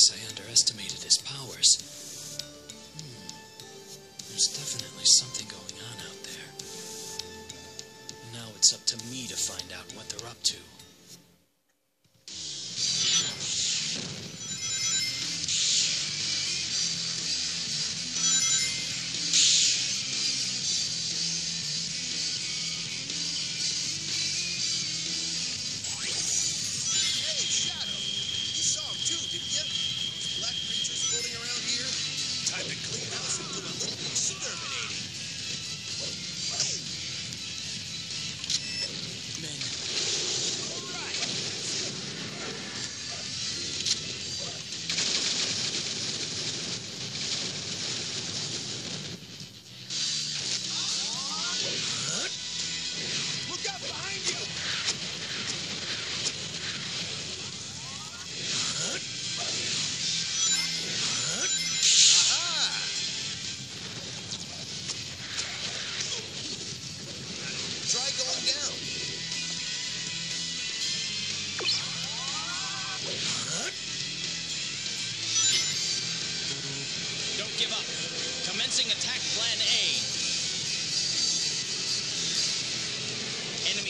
guess I underestimated his powers. Hmm. There's definitely something going on out there. Now it's up to me to find out what they're up to.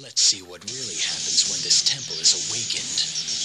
Let's see what really happens when this temple is awakened.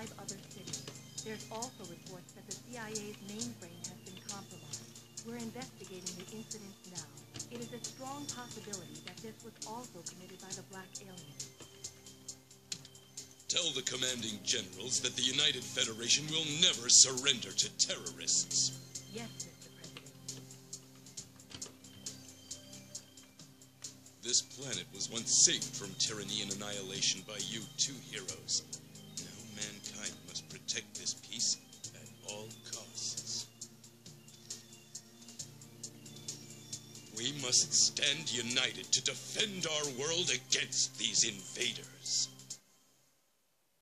Five other cities. There's also reports that the CIA's mainframe has been compromised. We're investigating the incidents now. It is a strong possibility that this was also committed by the black aliens. Tell the commanding generals that the United Federation will never surrender to terrorists. Yes, Mr. President. This planet was once saved from tyranny and annihilation by you two heroes. Must stand united to defend our world against these invaders.